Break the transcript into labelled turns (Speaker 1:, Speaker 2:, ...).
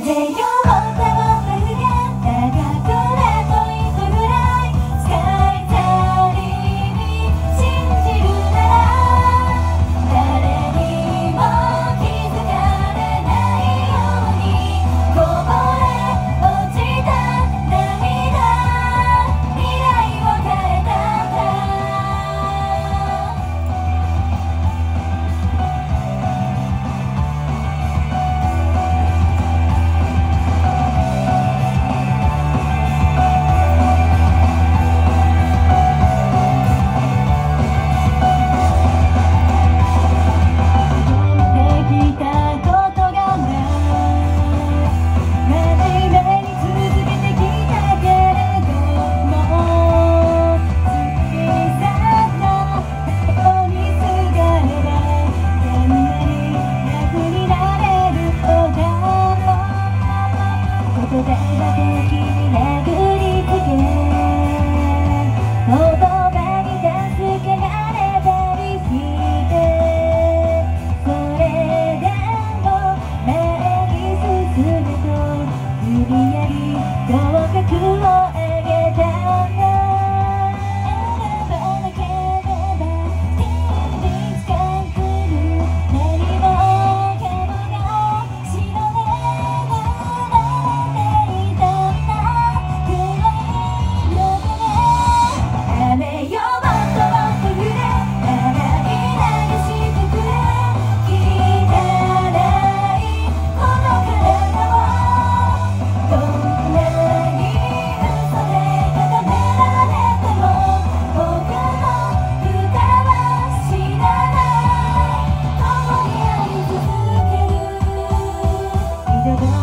Speaker 1: day. Bye.